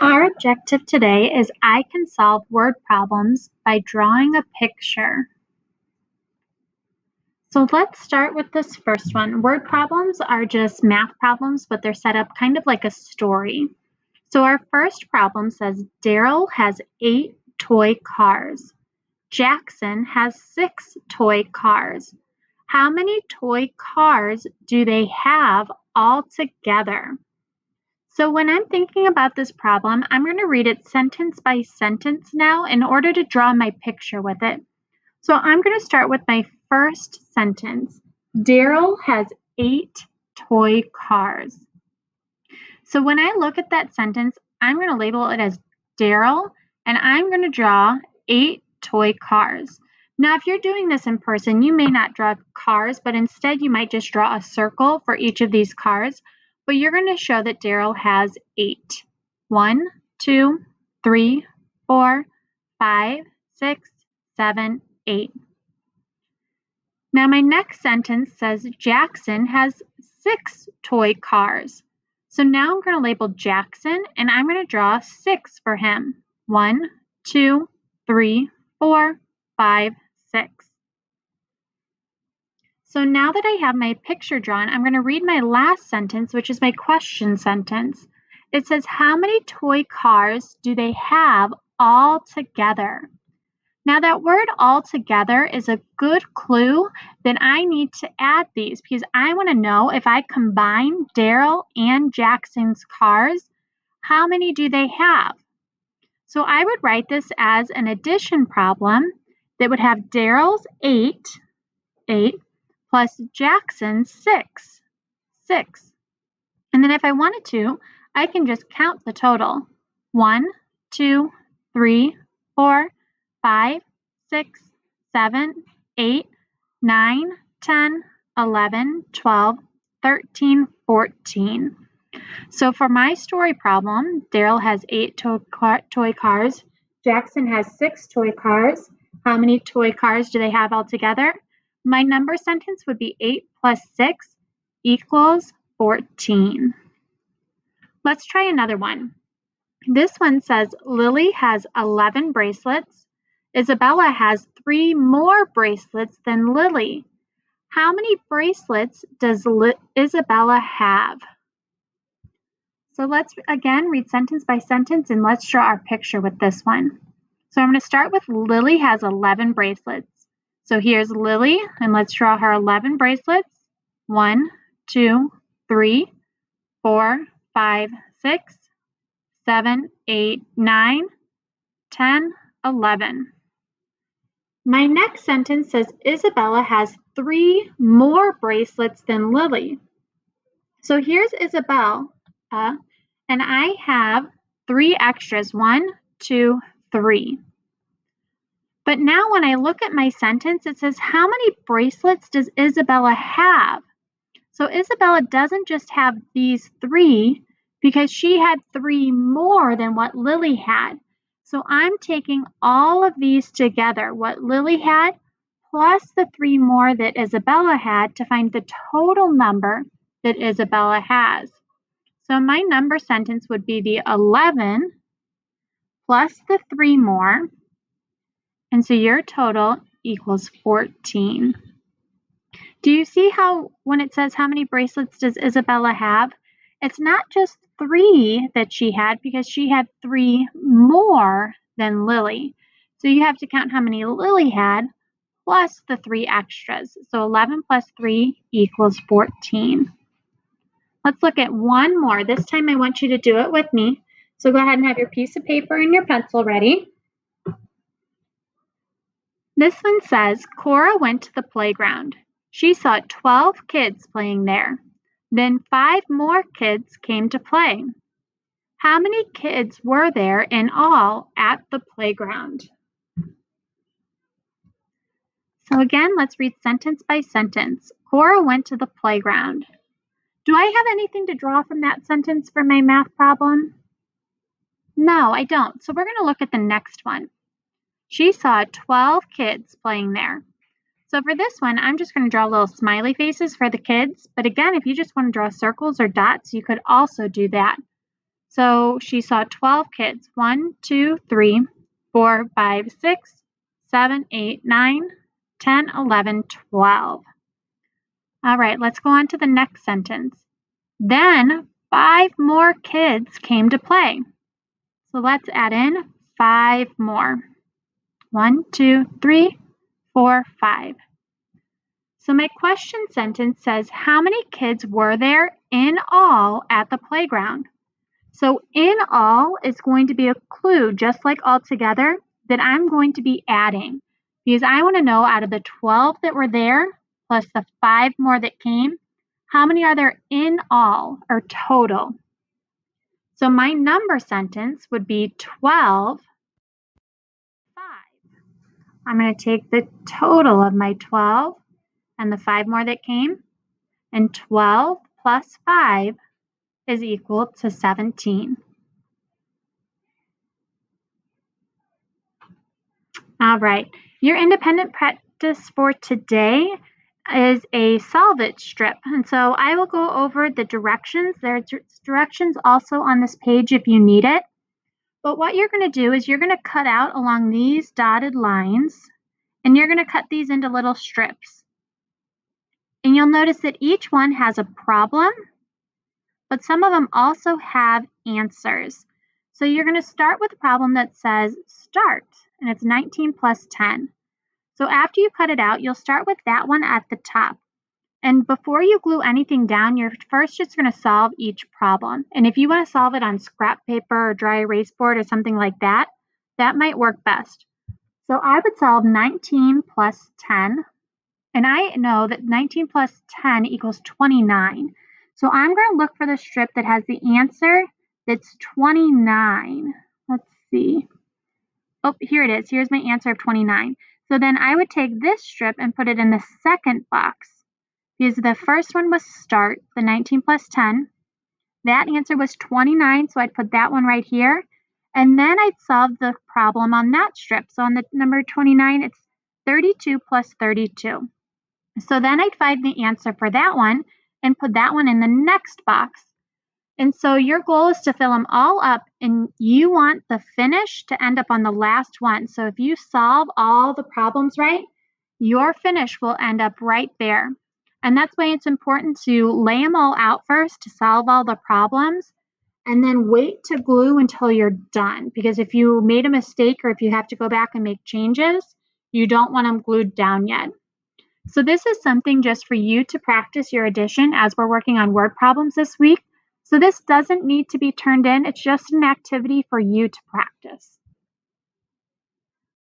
Our objective today is I can solve word problems by drawing a picture. So let's start with this first one. Word problems are just math problems, but they're set up kind of like a story. So our first problem says Daryl has eight toy cars. Jackson has six toy cars. How many toy cars do they have all together? So when I'm thinking about this problem, I'm going to read it sentence by sentence now in order to draw my picture with it. So I'm going to start with my first sentence. Daryl has eight toy cars. So when I look at that sentence, I'm going to label it as Daryl and I'm going to draw eight toy cars. Now, if you're doing this in person, you may not draw cars, but instead you might just draw a circle for each of these cars but you're going to show that Daryl has eight. One, two, three, four, five, six, seven, eight. Now my next sentence says Jackson has six toy cars. So now I'm going to label Jackson and I'm going to draw six for him. One, two, three, four, five, six. So now that I have my picture drawn, I'm going to read my last sentence, which is my question sentence. It says, how many toy cars do they have all together? Now that word all together is a good clue that I need to add these because I want to know if I combine Daryl and Jackson's cars, how many do they have? So I would write this as an addition problem that would have Daryl's 8, 8 plus Jackson 6, 6. And then if I wanted to, I can just count the total. 1, 2, 3, 4, 5, 6, 7, 8, 9, 10, 11, 12, 13, 14. So for my story problem, Daryl has eight to toy cars. Jackson has six toy cars. How many toy cars do they have altogether? My number sentence would be 8 plus 6 equals 14. Let's try another one. This one says Lily has 11 bracelets. Isabella has three more bracelets than Lily. How many bracelets does Li Isabella have? So let's again read sentence by sentence and let's draw our picture with this one. So I'm going to start with Lily has 11 bracelets. So here's Lily, and let's draw her 11 bracelets. One, two, three, four, five, six, seven, eight, nine, ten, eleven. My next sentence says Isabella has three more bracelets than Lily. So here's Isabella, and I have three extras. One, two, three. But now when I look at my sentence, it says, how many bracelets does Isabella have? So Isabella doesn't just have these three because she had three more than what Lily had. So I'm taking all of these together, what Lily had plus the three more that Isabella had to find the total number that Isabella has. So my number sentence would be the 11 plus the three more and so your total equals 14. Do you see how when it says how many bracelets does Isabella have? It's not just three that she had because she had three more than Lily. So you have to count how many Lily had plus the three extras. So 11 plus 3 equals 14. Let's look at one more. This time I want you to do it with me. So go ahead and have your piece of paper and your pencil ready. This one says Cora went to the playground. She saw 12 kids playing there. Then five more kids came to play. How many kids were there in all at the playground? So again, let's read sentence by sentence. Cora went to the playground. Do I have anything to draw from that sentence for my math problem? No, I don't. So we're going to look at the next one. She saw 12 kids playing there. So for this one, I'm just going to draw little smiley faces for the kids. But again, if you just want to draw circles or dots, you could also do that. So she saw 12 kids. 1, 2, 3, 4, 5, 6, 7, 8, 9, 10, 11, 12. All right, let's go on to the next sentence. Then five more kids came to play. So let's add in five more. One, two, three, four, five. So my question sentence says, how many kids were there in all at the playground? So in all is going to be a clue, just like all together, that I'm going to be adding because I want to know out of the 12 that were there plus the five more that came, how many are there in all or total? So my number sentence would be 12, 5. I'm going to take the total of my 12 and the 5 more that came, and 12 plus 5 is equal to 17. All right, your independent practice for today is a solve it strip. And so I will go over the directions. There's directions also on this page if you need it. But what you're going to do is you're going to cut out along these dotted lines and you're going to cut these into little strips. And you'll notice that each one has a problem, but some of them also have answers. So you're going to start with a problem that says start, and it's 19 plus 10. So after you cut it out, you'll start with that one at the top. And before you glue anything down, you're first just going to solve each problem. And if you want to solve it on scrap paper or dry erase board or something like that, that might work best. So I would solve 19 plus 10. And I know that 19 plus 10 equals 29. So I'm going to look for the strip that has the answer that's 29. Let's see. Oh, here it is. Here's my answer of 29. So then I would take this strip and put it in the second box because the first one was start, the 19 plus 10. That answer was 29, so I'd put that one right here. And then I'd solve the problem on that strip. So on the number 29, it's 32 plus 32. So then I'd find the answer for that one and put that one in the next box. And so your goal is to fill them all up and you want the finish to end up on the last one. So if you solve all the problems right, your finish will end up right there. And that's why it's important to lay them all out first to solve all the problems and then wait to glue until you're done. Because if you made a mistake or if you have to go back and make changes, you don't want them glued down yet. So this is something just for you to practice your addition as we're working on word problems this week. So this doesn't need to be turned in. It's just an activity for you to practice.